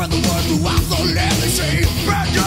smile and cut your mouth and drown it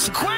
So